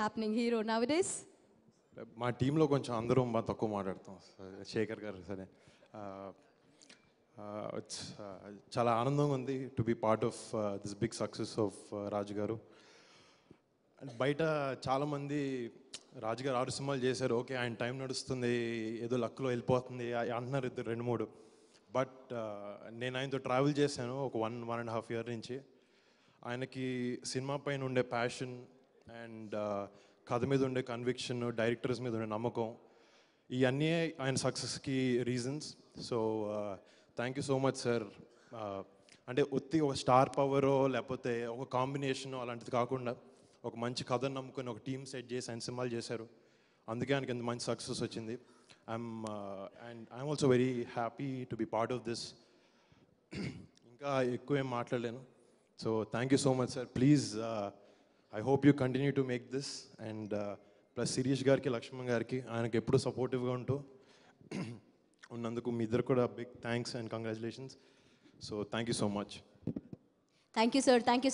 happening hero nowadays? మా టీంలో కొంచెం అందరం బాగా తక్కువ మాట్లాడతాం. శేఖర్ గారు సరే. చాలా ఆనందంగా ఉంది to be part of this big success of Raju గారు. అండ్ బయట చాలామంది రాజు గారు ఆరు సినిమాలు చేశారు. ఓకే ఆయన టైం నడుస్తుంది ఏదో లక్లో వెళ్ళిపోతుంది అంటున్నారు ఇద్దరు రెండు మూడు. బట్ నేను ఆయనతో ట్రావెల్ చేశాను ఒక one one and half year నుంచి. ఆయనకి సినిమా పైన ఉండే ప్యాషన్ అండ్ కథ మీద ఉండే కన్విక్షన్ డైరెక్టర్స్ మీద ఉండే నమ్మకం ఇవన్నీ ఆయన సక్సెస్కి reasons so thank you so much sir అంటే ఒత్తి ఒక స్టార్ పవరో లేకపోతే ఒక కాంబినేషన్ అలాంటిది కాకుండా ఒక మంచి కథను నమ్ముకొని ఒక టీమ్ సెట్ చేసి ఆయన సినిమాలు చేశారు. అందుకే ఆయనకి ఎంత మంచి సక్సెస్ వచ్చింది. I'm and I'm also very happy to be part of this ఇంకా ఎక్కువ ఏం మాట్లాడలేను. So thank you so much sir please I hope you continue to make this and plus Shirish గారికి లక్ష్మణ్ గారికి ఆయనకి ఎప్పుడు సపోర్టివ్గా ఉంటూ ఉన్నందుకు మీ ఇద్దరు కూడా big thanks and congratulations so thank you so much thank you sir thank you